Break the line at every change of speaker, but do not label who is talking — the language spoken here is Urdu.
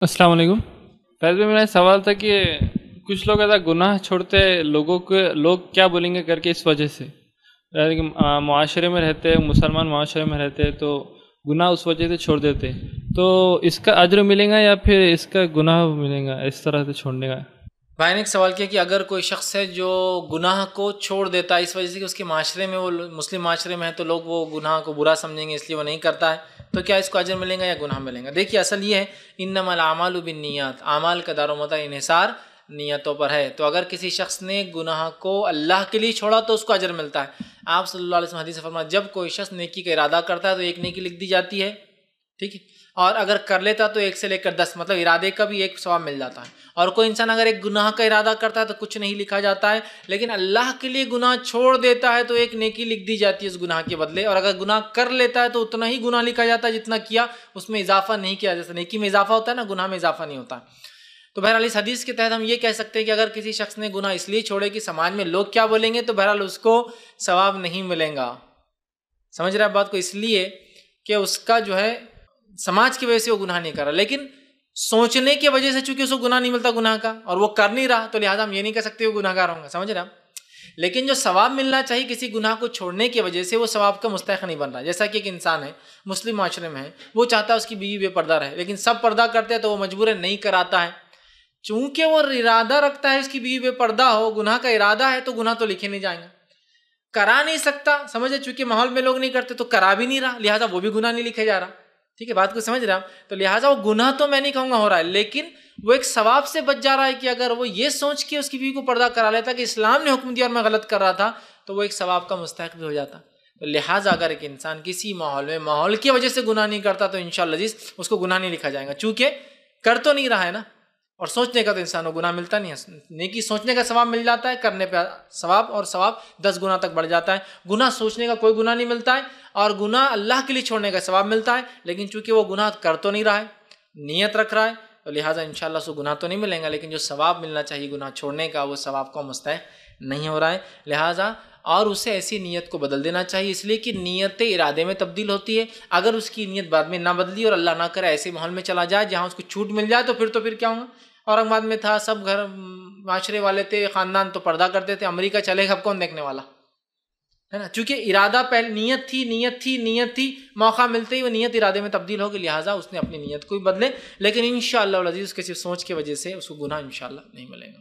السلام علیکم۔ فیض بھائی، میرا سوال تھا کہ کچھ لوگ ایسا گناہ چھوڑتے لوگوں کے لوگ کیا بولیں گے کر کے اس وجہ سے؟ یعنی معاشرے میں رہتے، مسلمان معاشرے میں رہتے، تو گناہ اس وجہ سے چھوڑ دیتے۔ تو اس کا عجر ملے گا یا پھر اس کا گناہ ملے گا، اس طرح سے چھوڑنے کا؟
بھائی نے ایک سوال کیا کہ اگر کوئی شخص ہے جو گناہ کو چھوڑ دیتا ہے، اس وجہ سے کہ اس کے معاشرے میں وہ مسلم معاشرے میں ہے تو لوگ وہ گناہ کو برا سمجھیں گے، اس لیے وہ نہیں کرتا ہے۔ تو کیا اس کو اجر ملیں گا یا گناہ ملیں گا؟ دیکھیے، اصل یہ ہے ان انم العمال بن نیات اعمال کا دار و مدار انحصار نیتوں پر ہے۔ تو اگر کسی شخص نے گناہ کو اللہ کے لیے چھوڑا تو اس کو اجر ملتا ہے۔ آپ صلی اللہ علیہ وسلم حدیث فرما جب کوئی شخص نیکی کا ارادہ کرتا ہے تو ایک نیکی لکھ دی جاتی ہے۔ ٹھیک ہے؟ اور اگر کر لیتا تو ایک سے لے کر دس مطلب ارادے کا بھی ایک ثواب مل جاتا ہے۔ اور کوئی انسان اگر ایک گناہ کا ارادہ کرتا ہے تو کچھ نہیں لکھا جاتا ہے، لیکن اللہ کے لیے گناہ چھوڑ دیتا ہے تو ایک نیکی لکھ دی جاتی ہے اس گناہ کے بدلے۔ اور اگر گناہ کر لیتا ہے تو اتنا ہی گناہ لکھا جاتا ہے جتنا کیا اس میں اضافہ نہیں کیا جیسا نیکی میں اضافہ ہوتا ہے نا، گناہ میں اضافہ نہیں ہوتا۔ تو بہرحال اس حدیث کے تحت ہم یہ کہہ سکتے ہیں کہ اگر کسی شخص نے گناہ اس لیے چھوڑے کہ سماج میں لوگ کیا بولیں گے تو بہرحال اس کو ثواب نہیں ملیں گا۔ سمجھ رہے بات کو؟ اس لیے کہ اس کا جو ہے سماج کی وجہ سے وہ گناہ نہیں کر رہا۔ لیکن سوچنے کی وجہ سے چونکہ اس کو گناہ نہیں ملتا گناہ کا، اور وہ کر نہیں رہا، تو لہٰذا ہم یہ نہیں کہہ سکتے وہ گناہ گار ہوں گا سمجھ رہے لیکن جو ثواب ملنا چاہیے کسی گناہ کو چھوڑنے کی وجہ سے وہ ثواب کا مستحق نہیں بن رہا۔ جیسا کہ ایک انسان ہے، مسلم معاشرے میں ہے، وہ چاہتا ہے اس کی بیوی بے پردہ رہے، لیکن سب پردہ کرتے ہیں تو وہ مجبور نہیں کراتا ہے۔ چونکہ وہ ارادہ رکھتا ہے اس کی بیوی بے پردہ ہو، گناہ کا ارادہ ہے، تو گناہ تو لکھے نہیں جائیں گے۔ کرا نہیں سکتا سمجھے چونکہ ماحول میں لوگ نہیں کرتے تو کرا بھی نہیں رہا، لہٰذا وہ بھی گناہ نہیں لکھے جا رہا۔ ٹھیک ہے، بات کو سمجھ رہا تو لہٰذا وہ گناہ تو میں نہیں کہوں گا ہو رہا ہے، لیکن وہ ایک ثواب سے بچ جا رہا ہے کہ اگر وہ یہ سوچ کے اس کی بیوی کو پردہ کرا لیتا کہ اسلام نے حکم دیا اور میں غلط کر رہا تھا، تو وہ ایک ثواب کا مستحق بھی ہو جاتا۔ تو لہٰذا اگر ایک انسان کسی ماحول میں، ماحول کی وجہ سے گناہ نہیں کرتا، تو ان شاء اللہ اس کو گناہ نہیں لکھا جائے گا۔ چونکہ کر تو نہیں رہا ہے نا؟ اور سوچنے کا تو انسان کو گناہ ملتا نہیں ہے۔ نیکی سوچنے کا ثواب مل جاتا ہے، کرنے پہ ثواب اور ثواب دس گنا تک بڑھ جاتا ہے۔ گناہ سوچنے کا کوئی گناہ نہیں ملتا ہے اور گناہ اللہ کے لیے چھوڑنے کا ثواب ملتا ہے، لیکن چونکہ وہ گناہ کر تو نہیں رہا ہے، نیت رکھ رہا ہے، تو لہٰذا ان شاء اللہ سے گناہ تو نہیں ملیں گا، لیکن جو ثواب ملنا چاہیے گناہ چھوڑنے کا، وہ ثواب کو مستحق نہیں ہو رہا ہے۔ لہٰذا اور اسے ایسی نیت کو بدل دینا چاہیے، اس لیے کہ نیت ارادے میں تبدیل ہوتی ہے۔ اگر اس کی نیت بعد میں نہ بدلی اور اللہ نہ کرے، ایسے ماحول میں چلا جائے جہاں اس کو چھوٹ مل جائے، تو پھر تو پھر کیا ہوگا اورنگ آباد میں تھا، سب گھر معاشرے والے تھے، خاندان تو پردہ کرتے تھے، امریکہ چلے گا، اب کون دیکھنے والا؟ ہے نا؟ چونکہ ارادہ پہلے نیت تھی نیت تھی نیت تھی، موقع ملتے ہی وہ نیت ارادے میں تبدیل ہوگی۔ لہٰذا اس نے اپنی نیت کو بھی بدلے، لیکن ان شاء اللہ عزیز، اس کے صرف سوچ کی وجہ سے اس کو گناہ ان شاء اللہ نہیں ملے گا۔